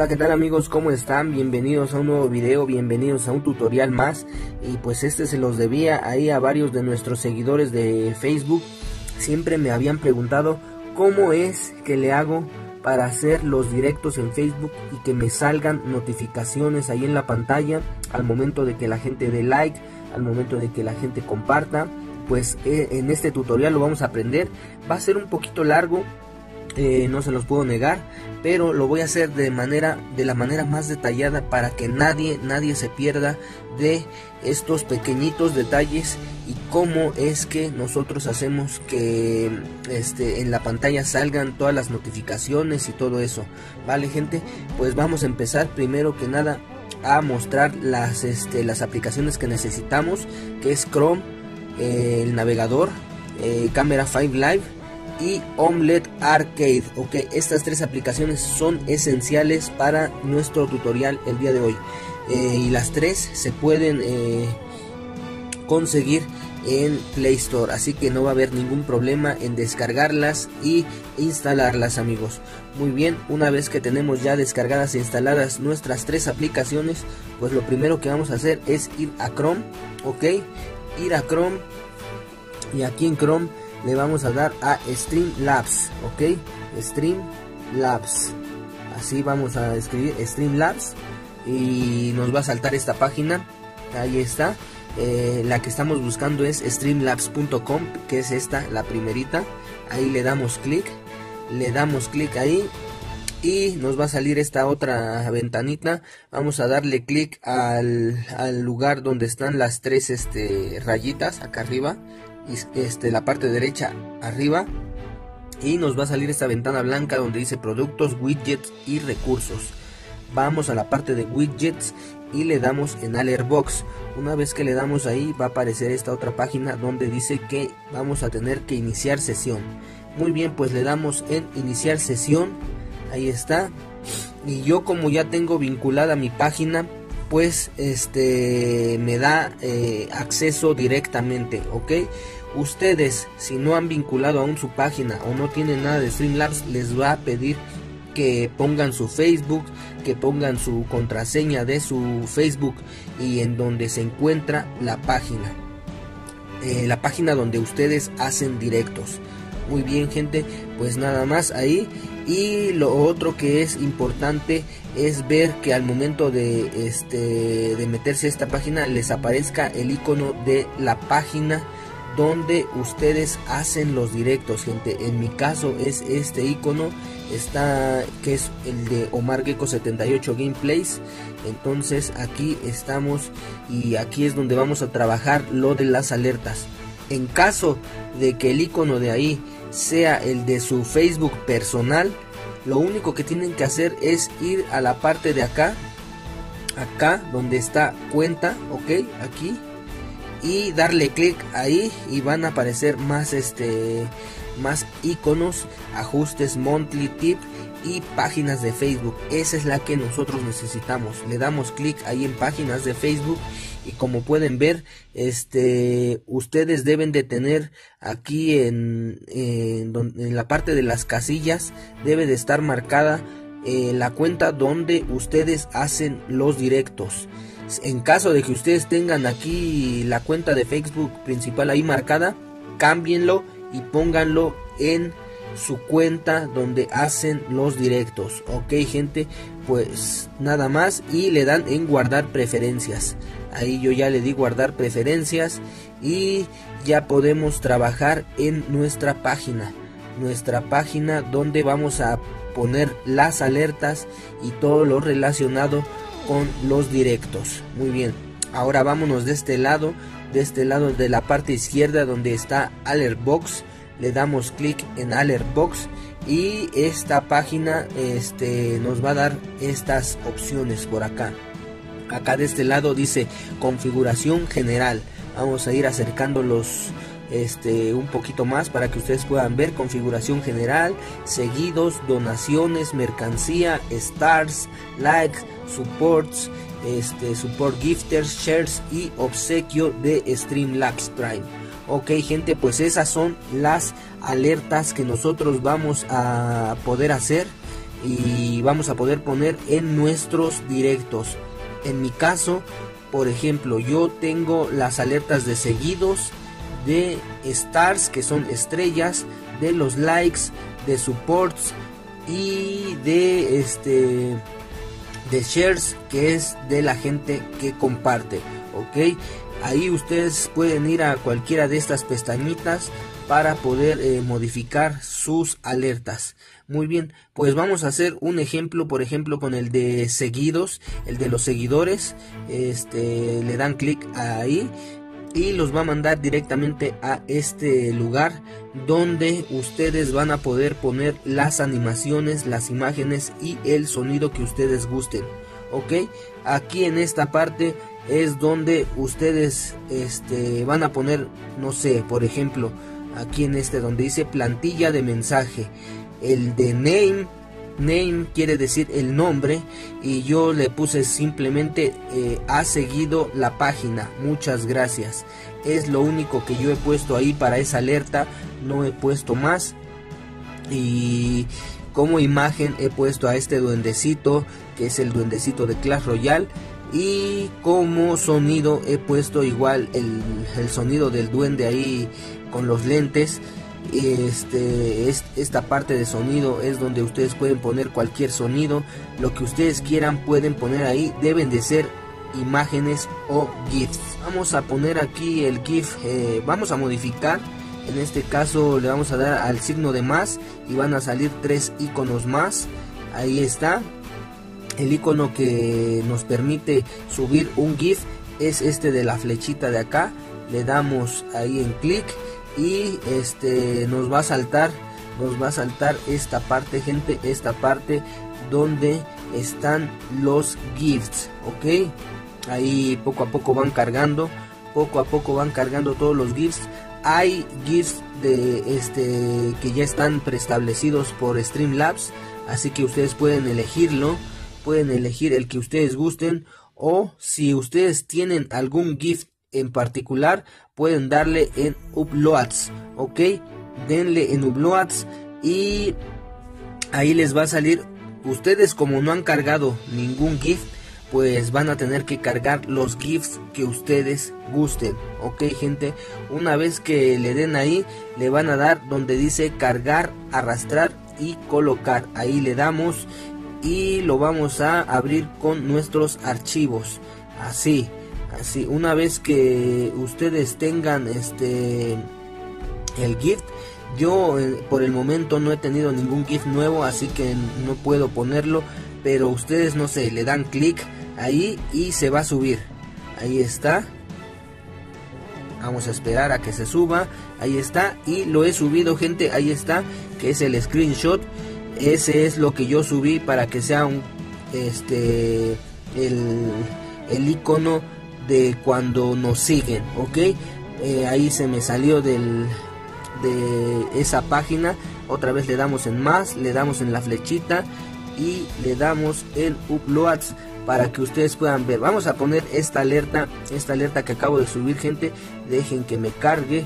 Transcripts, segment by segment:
Hola, ¿qué tal amigos? ¿Cómo están? Bienvenidos a un nuevo video, bienvenidos a un tutorial más. Y pues este se los debía ahí a varios de nuestros seguidores de Facebook. Siempre me habían preguntado cómo es que le hago para hacer los directos en Facebook y que me salgan notificaciones ahí en la pantalla al momento de que la gente dé like, al momento de que la gente comparta. Pues eh, en este tutorial lo vamos a aprender. Va a ser un poquito largo, eh, no se los puedo negar, pero lo voy a hacer de manera de la manera más detallada para que nadie nadie se pierda de estos pequeñitos detalles y cómo es que nosotros hacemos que este en la pantalla salgan todas las notificaciones y todo eso. Vale, gente, pues vamos a empezar primero que nada a mostrar las este, las aplicaciones que necesitamos, que es Chrome, eh, el navegador, eh, Camera 5 Live y Omelette Arcade. Ok, estas tres aplicaciones son esenciales para nuestro tutorial el día de hoy. Eh, y las tres se pueden eh, conseguir en Play Store. Así que no va a haber ningún problema en descargarlas y instalarlas amigos. Muy bien, una vez que tenemos ya descargadas e instaladas nuestras tres aplicaciones, pues lo primero que vamos a hacer es ir a Chrome. Ok, ir a Chrome. Y aquí en Chrome le vamos a dar a Streamlabs, ok, Streamlabs, así vamos a escribir Streamlabs y nos va a saltar esta página, ahí está, eh, la que estamos buscando es streamlabs.com, que es esta, la primerita, ahí le damos clic, le damos clic ahí y nos va a salir esta otra ventanita. Vamos a darle clic al, al, lugar donde están las tres este, rayitas acá arriba este, la parte derecha arriba y nos va a salir esta ventana blanca donde dice productos, widgets y recursos. Vamos a la parte de widgets y le damos en Alertbox. Una vez que le damos ahí va a aparecer esta otra página donde dice que vamos a tener que iniciar sesión. Muy bien, pues le damos en iniciar sesión. Ahí está. Y yo como ya tengo vinculada mi página, pues este me da eh, acceso directamente, ¿ok? Ustedes, si no han vinculado aún su página o no tienen nada de Streamlabs, les va a pedir que pongan su Facebook, que pongan su contraseña de su Facebook y en donde se encuentra la página. Eh, la página donde ustedes hacen directos. Muy bien gente, pues nada más ahí. Y lo otro que es importante es ver que al momento de, este, de meterse a esta página les aparezca el icono de la página donde ustedes hacen los directos, gente. En mi caso es este icono, está que es el de Omar Gecko 78 Gameplays. Entonces aquí estamos y aquí es donde vamos a trabajar lo de las alertas. En caso de que el icono de ahí sea el de su Facebook personal, lo único que tienen que hacer es ir a la parte de acá, acá donde está cuenta, ok, aquí y darle clic ahí y van a aparecer más este más iconos ajustes monthly tip y páginas de Facebook. Esa es la que nosotros necesitamos. Le damos clic ahí en páginas de Facebook y como pueden ver este ustedes deben de tener aquí en, en, la parte de las casillas debe de estar marcada eh, la cuenta donde ustedes hacen los directos en caso de que ustedes tengan aquí la cuenta de Facebook principal ahí marcada, cámbienlo y pónganlo en su cuenta donde hacen los directos. Ok gente, pues nada más y le dan en guardar preferencias. Ahí yo ya le di guardar preferencias y ya podemos trabajar en nuestra página. Nuestra página donde vamos a poner las alertas y todo lo relacionado con los directos. Muy bien, ahora vámonos de este lado, de este lado de la parte izquierda donde está Alert Box. Le damos clic en Alert Box y esta página este, nos va a dar estas opciones por acá. Acá de este lado dice configuración general. Vamos a ir acercando los este un poquito más para que ustedes puedan ver configuración general, seguidos, donaciones, mercancía, stars, likes, supports, este support gifters, shares y obsequio de Streamlabs Prime. Ok gente, pues esas son las alertas que nosotros vamos a poder hacer y vamos a poder poner en nuestros directos. En mi caso, por ejemplo, yo tengo las alertas de seguidos, de stars, que son estrellas, de los likes, de supports y de este de shares, que es de la gente que comparte, ¿ok? Ahí ustedes pueden ir a cualquiera de estas pestañitas para poder eh, modificar sus alertas. Muy bien, pues vamos a hacer un ejemplo, por ejemplo, con el de seguidos, el de los seguidores. Este, le dan clic ahí y los va a mandar directamente a este lugar donde ustedes van a poder poner las animaciones, las imágenes y el sonido que ustedes gusten. Ok, aquí en esta parte es donde ustedes este, van a poner, no sé, por ejemplo, aquí en este donde dice plantilla de mensaje, el de name, name quiere decir el nombre y yo le puse simplemente eh, ha seguido la página, muchas gracias. Es lo único que yo he puesto ahí para esa alerta, no he puesto más. Y como imagen he puesto a este duendecito, que es el duendecito de Clash Royale y como sonido he puesto igual el, sonido del duende ahí con los lentes. Este esta parte de sonido es donde ustedes pueden poner cualquier sonido. Lo que ustedes quieran pueden poner ahí. Deben de ser imágenes o gifs. Vamos a poner aquí el gif eh, vamos a modificar. En este caso le vamos a dar al signo de más y van a salir tres iconos más. Ahí está el icono que nos permite subir un GIF es este de la flechita de acá. Le damos ahí en clic y este nos va a saltar, nos va a saltar esta parte, gente, esta parte donde están los GIFs, ¿ok? Ahí poco a poco van cargando, poco a poco van cargando todos los GIFs. Hay GIFs de este que ya están preestablecidos por Streamlabs, así que ustedes pueden elegirlo pueden elegir el que ustedes gusten o si ustedes tienen algún GIF en particular pueden darle en uploads ok denle en uploads y ahí les va a salir. Ustedes como no han cargado ningún GIF pues van a tener que cargar los GIFs que ustedes gusten ok gente una vez que le den ahí le van a dar donde dice cargar arrastrar y colocar. Ahí le damos y lo vamos a abrir con nuestros archivos. Así así una vez que ustedes tengan este el gift yo eh, por el momento no he tenido ningún gift nuevo así que no puedo ponerlo pero ustedes no sé le dan clic ahí y se va a subir. Ahí está. Vamos a esperar a que se suba. Ahí está. Y lo he subido gente. Ahí está que es el screenshot ese es lo que yo subí para que sea un este el, el icono de cuando nos siguen ok eh, ahí se me salió del de esa página. Otra vez le damos en más le damos en la flechita y le damos en uploads para que ustedes puedan ver. Vamos a poner esta alerta esta alerta que acabo de subir gente. Dejen que me cargue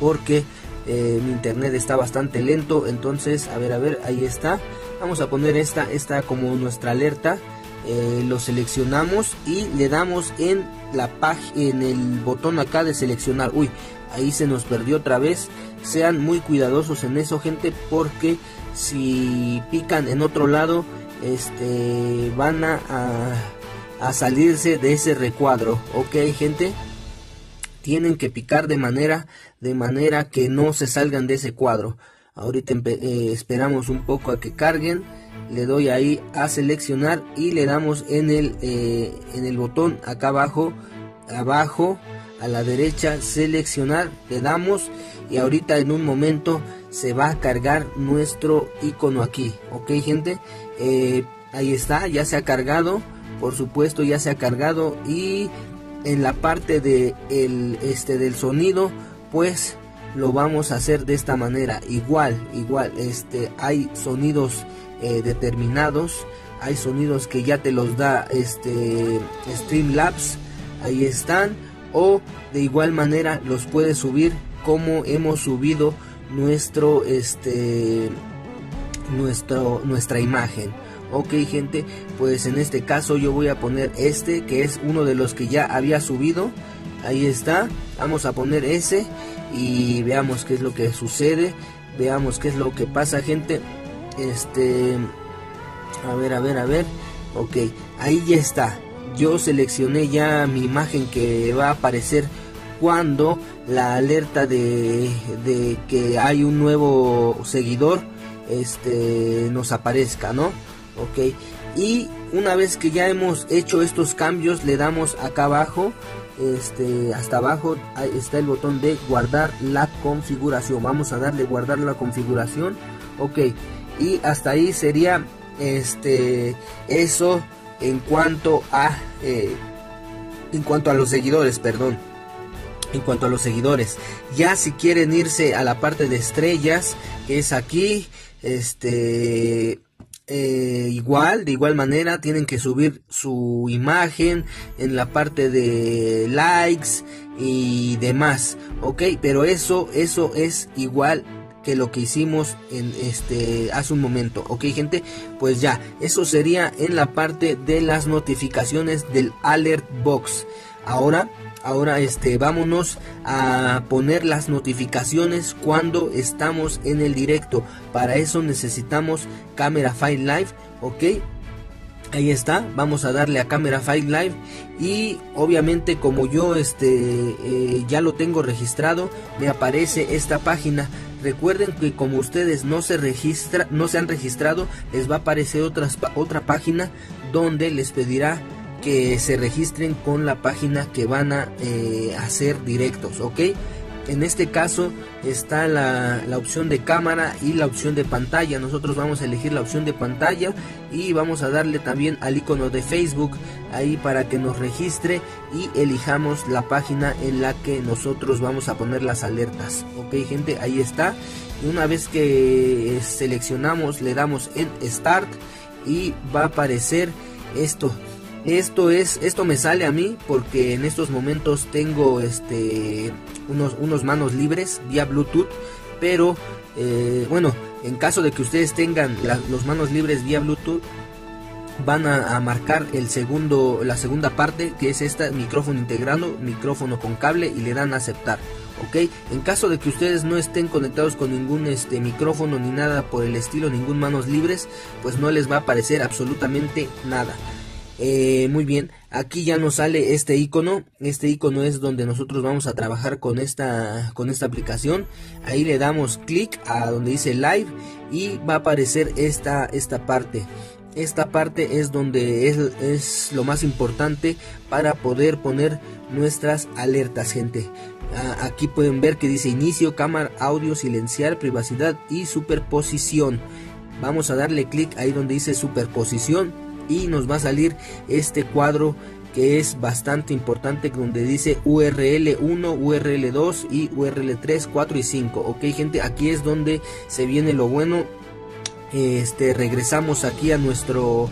porque eh, mi internet está bastante lento entonces a ver a ver ahí está. Vamos a poner esta esta como nuestra alerta. Eh, lo seleccionamos y le damos en la página en el botón acá de seleccionar. Uy ahí se nos perdió otra vez. Sean muy cuidadosos en eso gente porque si pican en otro lado este van a, a salirse de ese recuadro. Ok gente tienen que picar de manera de manera que no se salgan de ese cuadro. Ahorita eh, esperamos un poco a que carguen le doy ahí a seleccionar y le damos en el eh, en el botón acá abajo abajo a la derecha seleccionar le damos y ahorita en un momento se va a cargar nuestro icono aquí ok gente eh, ahí está ya se ha cargado por supuesto ya se ha cargado y en la parte de el, este del sonido pues lo vamos a hacer de esta manera igual igual este hay sonidos eh, determinados hay sonidos que ya te los da este Streamlabs ahí están o de igual manera los puedes subir como hemos subido nuestro este nuestro, nuestra imagen. Ok gente, pues en este caso yo voy a poner este que es uno de los que ya había subido. Ahí está, vamos a poner ese y veamos qué es lo que sucede. Veamos qué es lo que pasa gente. Este, a ver, a ver, a ver. Ok, ahí ya está. Yo seleccioné ya mi imagen que va a aparecer cuando la alerta de, de que hay un nuevo seguidor este nos aparezca, ¿no? Ok, y una vez que ya hemos hecho estos cambios, le damos acá abajo, este, hasta abajo está el botón de guardar la configuración. Vamos a darle guardar la configuración, ok, y hasta ahí sería este eso en cuanto a eh, en cuanto a los seguidores, perdón en cuanto a los seguidores. Ya si quieren irse a la parte de estrellas, que es aquí, este, eh, igual, de igual manera, tienen que subir su imagen en la parte de likes y demás, ok, pero eso, eso es igual que lo que hicimos en este hace un momento ok gente pues ya eso sería en la parte de las notificaciones del alert box. Ahora Ahora este vámonos a poner las notificaciones cuando estamos en el directo. Para eso necesitamos Camera File Live, ¿ok? Ahí está, vamos a darle a Camera File Live y obviamente como yo este eh, ya lo tengo registrado, me aparece esta página. Recuerden que como ustedes no se registra, no se han registrado, les va a aparecer otra página donde les pedirá que se registren con la página que van a eh, hacer directos, ¿ok? En este caso está la, la, opción de cámara y la opción de pantalla. Nosotros vamos a elegir la opción de pantalla y vamos a darle también al icono de Facebook ahí para que nos registre y elijamos la página en la que nosotros vamos a poner las alertas. Ok gente, ahí está. Una vez que seleccionamos le damos en Start y va a aparecer esto esto es, esto me sale a mí porque en estos momentos tengo este unos, unos manos libres vía Bluetooth, pero eh, bueno, en caso de que ustedes tengan los manos libres vía Bluetooth, van a, marcar el segundo, la segunda parte que es esta micrófono integrado, micrófono con cable y le dan a aceptar. Ok, en caso de que ustedes no estén conectados con ningún este micrófono ni nada por el estilo, ningún manos libres, pues no les va a aparecer absolutamente nada. Eh, muy bien, aquí ya nos sale este icono. Este icono es donde nosotros vamos a trabajar con esta, con esta aplicación. Ahí le damos clic a donde dice live y va a aparecer esta, esta parte. Esta parte es donde es, es lo más importante para poder poner nuestras alertas, gente. aquí pueden ver que dice inicio, cámara, audio, silenciar, privacidad y superposición. Vamos a darle clic ahí donde dice superposición y nos va a salir este cuadro que es bastante importante donde dice URL 1, URL 2 y URL 3, 4 y 5. Ok gente, aquí es donde se viene lo bueno. Este regresamos aquí a nuestro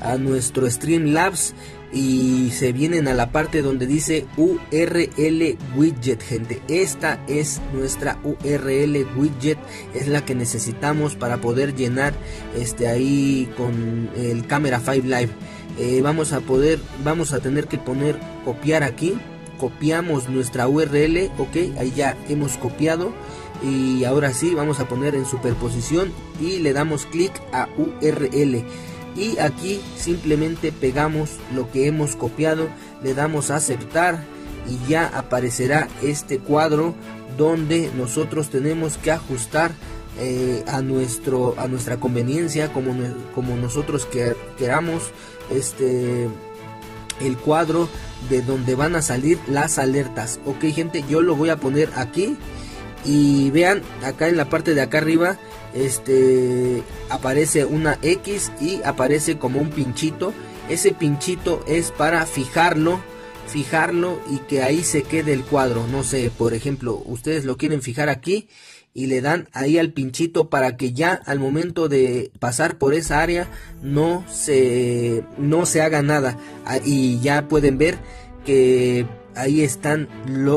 a nuestro Streamlabs y se vienen a la parte donde dice URL widget gente. Esta es nuestra URL widget es la que necesitamos para poder llenar este ahí con el camera 5 live. Eh, vamos a poder vamos a tener que poner copiar aquí. Copiamos nuestra URL ok ahí ya hemos copiado. Y ahora sí vamos a poner en superposición y le damos clic a URL y aquí simplemente pegamos lo que hemos copiado, le damos a aceptar y ya aparecerá este cuadro donde nosotros tenemos que ajustar eh, a nuestro a nuestra conveniencia como, como nosotros que, queramos este el cuadro de donde van a salir las alertas. Ok gente yo lo voy a poner aquí y vean acá en la parte de acá arriba este aparece una X y aparece como un pinchito. Ese pinchito es para fijarlo, fijarlo y que ahí se quede el cuadro. No sé, por ejemplo, ustedes lo quieren fijar aquí y le dan ahí al pinchito para que ya al momento de pasar por esa área no se no se haga nada. Ah, y ya pueden ver que ahí están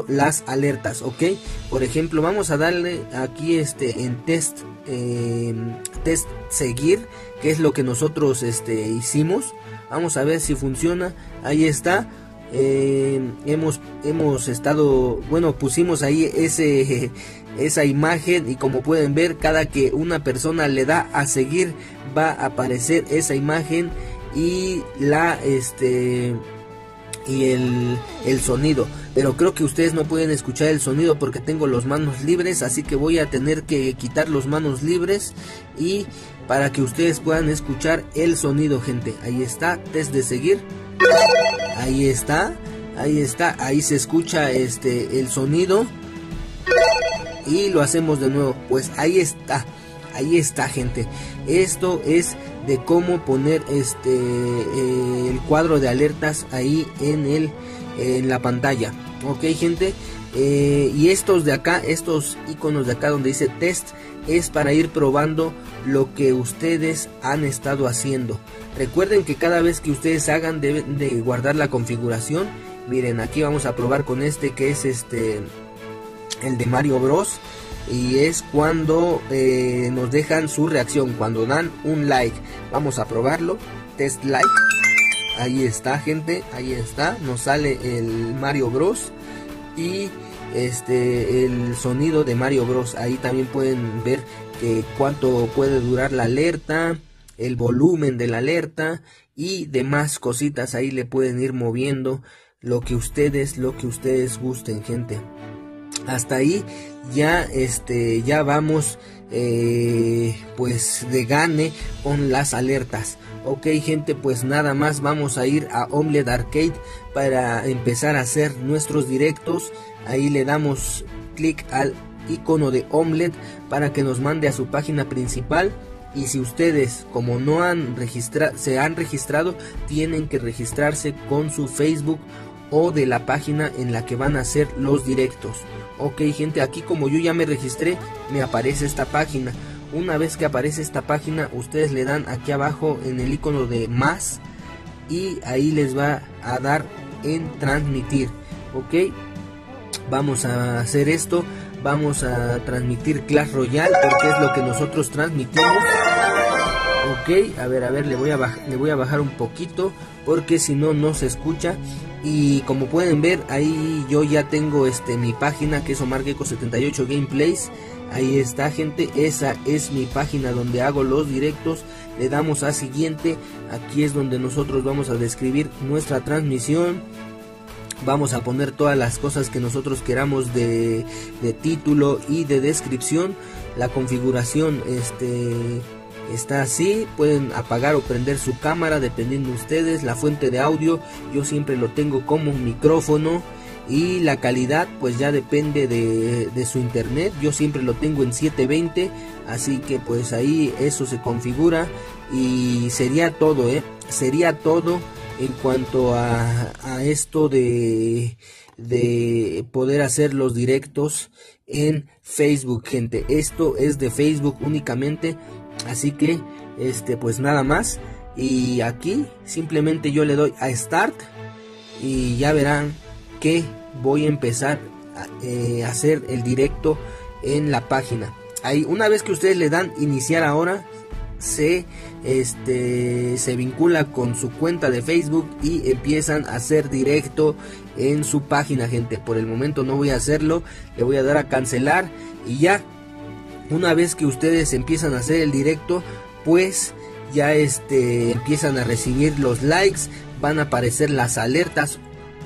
las alertas, ¿ok? Por ejemplo, vamos a darle aquí este en test, em, test seguir, que es lo que nosotros este, hicimos. Vamos a ver si funciona. Ahí está. Em, hemos, hemos estado, bueno, pusimos ahí ese, esa imagen y como pueden ver, cada que una persona le da a seguir va a aparecer esa imagen y la, este, y el, el, sonido. Pero creo que ustedes no pueden escuchar el sonido porque tengo los manos libres. Así que voy a tener que quitar los manos libres. Y para que ustedes puedan escuchar el sonido, gente. Ahí está, test seguir. Ahí está, ahí está, ahí se escucha este el sonido. Y lo hacemos de nuevo. Pues ahí está. Ahí está, gente. Esto es de cómo poner este eh, el cuadro de alertas ahí en el en la pantalla. Ok, gente. Eh, y estos de acá, estos iconos de acá donde dice test, es para ir probando lo que ustedes han estado haciendo. Recuerden que cada vez que ustedes hagan deben de guardar la configuración. Miren, aquí vamos a probar con este que es este el de Mario Bros y es cuando eh, nos dejan su reacción, cuando dan un like. Vamos a probarlo, test like. Ahí está, gente, ahí está. Nos sale el Mario Bros y este el sonido de Mario Bros. Ahí también pueden ver que cuánto puede durar la alerta, el volumen de la alerta y demás cositas. Ahí le pueden ir moviendo lo que ustedes, lo que ustedes gusten, gente hasta ahí ya este ya vamos eh, pues de gane con las alertas. Ok gente pues nada más vamos a ir a Omelette Arcade para empezar a hacer nuestros directos. Ahí le damos clic al icono de Omelette para que nos mande a su página principal. Y si ustedes como no han registrado se han registrado tienen que registrarse con su Facebook o de la página en la que van a hacer los directos. Ok gente, aquí como yo ya me registré, me aparece esta página. Una vez que aparece esta página, ustedes le dan aquí abajo en el icono de más y ahí les va a dar en transmitir. Ok, vamos a hacer esto. Vamos a transmitir Clash Royale porque es lo que nosotros transmitimos. Ok, a ver, a ver, le voy a, le voy a bajar un poquito porque si no, no se escucha. Y como pueden ver ahí yo ya tengo este mi página que es omargeco 78 gameplays. Ahí está gente esa es mi página donde hago los directos. Le damos a siguiente aquí es donde nosotros vamos a describir nuestra transmisión. Vamos a poner todas las cosas que nosotros queramos de, de título y de descripción. La configuración este está así, pueden apagar o prender su cámara dependiendo de ustedes, la fuente de audio yo siempre lo tengo como un micrófono y la calidad pues ya depende de, su internet, yo siempre lo tengo en 720, así que pues ahí eso se configura y sería todo, ¿eh? sería todo en cuanto a, a esto de, de poder hacer los directos en Facebook, gente. Esto es de Facebook únicamente. Así que, este, pues nada más. Y aquí simplemente yo le doy a Start. Y ya verán que voy a empezar a eh, hacer el directo en la página. Ahí, una vez que ustedes le dan iniciar ahora, se este se vincula con su cuenta de Facebook y empiezan a hacer directo en su página gente por el momento no voy a hacerlo le voy a dar a cancelar y ya una vez que ustedes empiezan a hacer el directo, pues ya este, empiezan a recibir los likes, van a aparecer las alertas,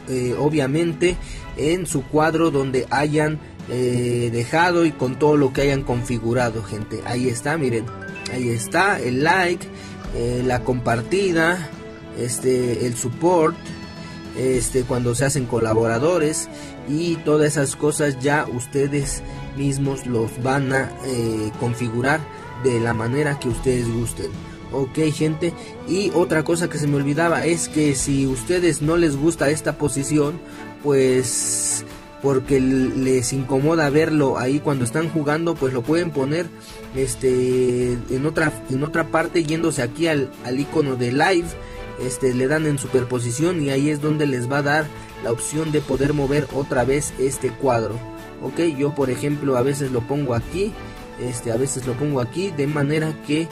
eh, obviamente, en su cuadro donde hayan eh, dejado y con todo lo que hayan configurado, gente. Ahí está, miren, ahí está el like, eh, la compartida, este, el support, este, cuando se hacen colaboradores y todas esas cosas ya ustedes mismos los van a eh, configurar de la manera que ustedes gusten. Ok gente y otra cosa que se me olvidaba es que si ustedes no les gusta esta posición pues porque les incomoda verlo ahí cuando están jugando pues lo pueden poner este en otra en otra parte yéndose aquí al, al icono de live este, le dan en superposición y ahí es donde les va a dar la opción de poder mover otra vez este cuadro. Ok, yo por ejemplo a veces lo pongo aquí, este, a veces lo pongo aquí de manera que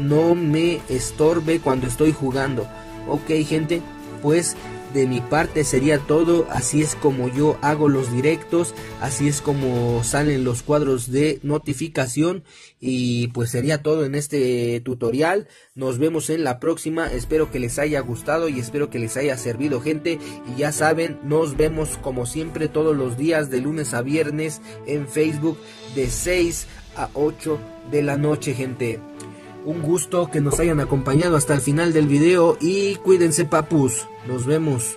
no me estorbe cuando estoy jugando. Ok gente, pues de mi parte sería todo, así es como yo hago los directos, así es como salen los cuadros de notificación y pues sería todo en este tutorial, nos vemos en la próxima, espero que les haya gustado y espero que les haya servido gente. Y ya saben, nos vemos como siempre todos los días de lunes a viernes en Facebook de 6 a 8 de la noche gente. Un gusto que nos hayan acompañado hasta el final del video y cuídense papus. Nos vemos.